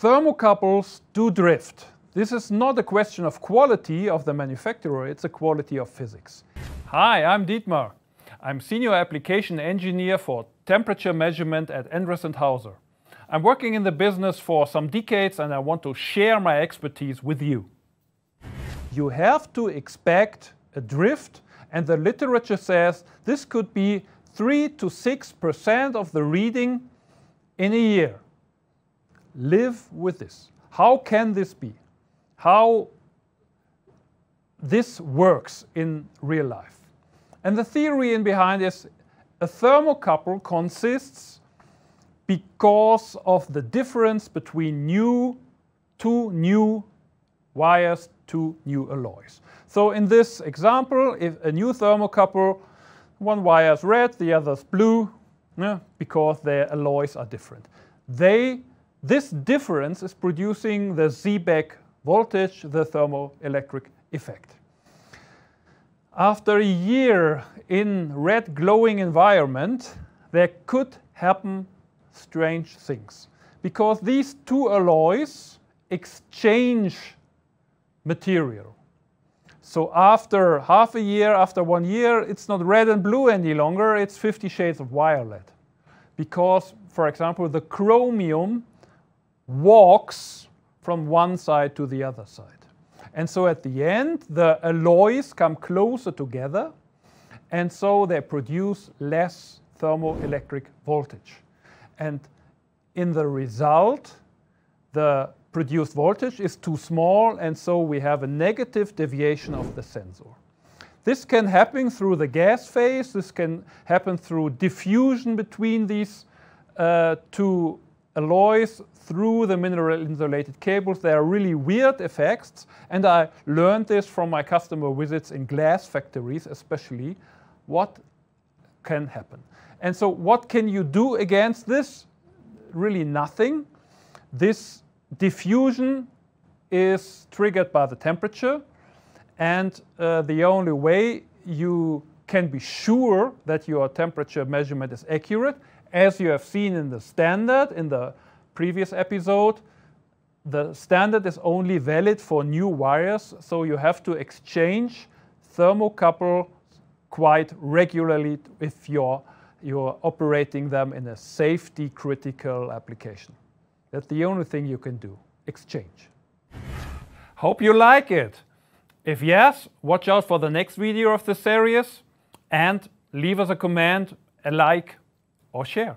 thermocouples do drift. This is not a question of quality of the manufacturer, it's a quality of physics. Hi, I'm Dietmar. I'm Senior Application Engineer for Temperature Measurement at Endress & Hauser. I'm working in the business for some decades and I want to share my expertise with you. You have to expect a drift and the literature says this could be 3 to 6% of the reading in a year. Live with this. How can this be? How this works in real life. And the theory in behind is a thermocouple consists because of the difference between new two new wires, two new alloys. So in this example, if a new thermocouple, one wire is red, the other is blue, yeah, because their alloys are different. They, this difference is producing the Seebeck voltage, the thermoelectric effect. After a year in red glowing environment, there could happen strange things because these two alloys exchange material. So after half a year, after one year, it's not red and blue any longer, it's 50 shades of violet. Because, for example, the chromium walks from one side to the other side. And so at the end, the alloys come closer together, and so they produce less thermoelectric voltage. And in the result, the produced voltage is too small, and so we have a negative deviation of the sensor. This can happen through the gas phase, this can happen through diffusion between these uh, two alloys through the mineral insulated cables. They are really weird effects, and I learned this from my customer visits in glass factories, especially, what can happen. And so what can you do against this? Really nothing. This diffusion is triggered by the temperature, and uh, the only way you can be sure that your temperature measurement is accurate as you have seen in the standard in the previous episode, the standard is only valid for new wires, so you have to exchange thermocouple quite regularly if you're, you're operating them in a safety critical application. That's the only thing you can do, exchange. Hope you like it. If yes, watch out for the next video of the series and leave us a comment, a like or share.